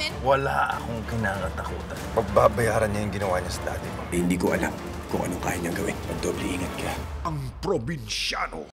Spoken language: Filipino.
namin? Wala akong kinakatakutan. Pagbabayaran niya yung ginawa niya sa daddy ko. Eh, hindi ko alam kung anong kaya niyang gawin. Magdoble ingat ka. ang probinsyano.